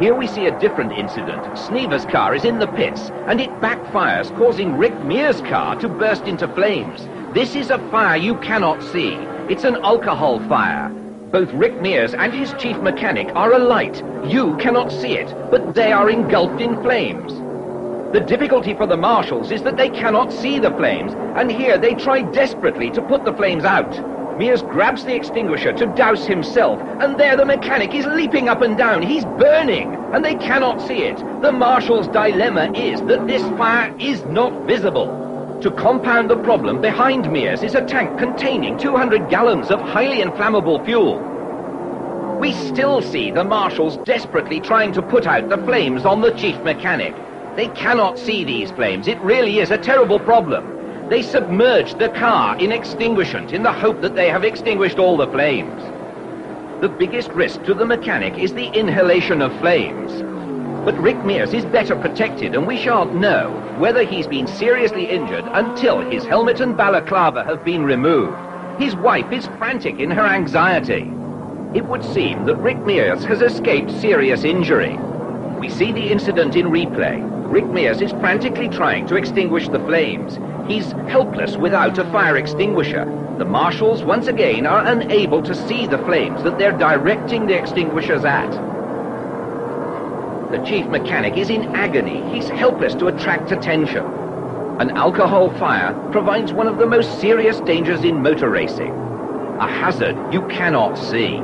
Here we see a different incident. Sneva's car is in the pits, and it backfires, causing Rick Mears' car to burst into flames. This is a fire you cannot see. It's an alcohol fire. Both Rick Mears and his chief mechanic are alight. You cannot see it, but they are engulfed in flames. The difficulty for the marshals is that they cannot see the flames, and here they try desperately to put the flames out. Mears grabs the extinguisher to douse himself, and there the mechanic is leaping up and down. He's burning, and they cannot see it. The marshal's dilemma is that this fire is not visible. To compound the problem, behind Mears is a tank containing 200 gallons of highly inflammable fuel. We still see the marshals desperately trying to put out the flames on the chief mechanic. They cannot see these flames. It really is a terrible problem. They submerge the car in extinguishant in the hope that they have extinguished all the flames. The biggest risk to the mechanic is the inhalation of flames. But Rick Mears is better protected and we shan't know whether he's been seriously injured until his helmet and balaclava have been removed. His wife is frantic in her anxiety. It would seem that Rick Mears has escaped serious injury. We see the incident in replay. Rick Mears is frantically trying to extinguish the flames. He's helpless without a fire extinguisher. The marshals once again are unable to see the flames that they're directing the extinguishers at. The chief mechanic is in agony. He's helpless to attract attention. An alcohol fire provides one of the most serious dangers in motor racing. A hazard you cannot see.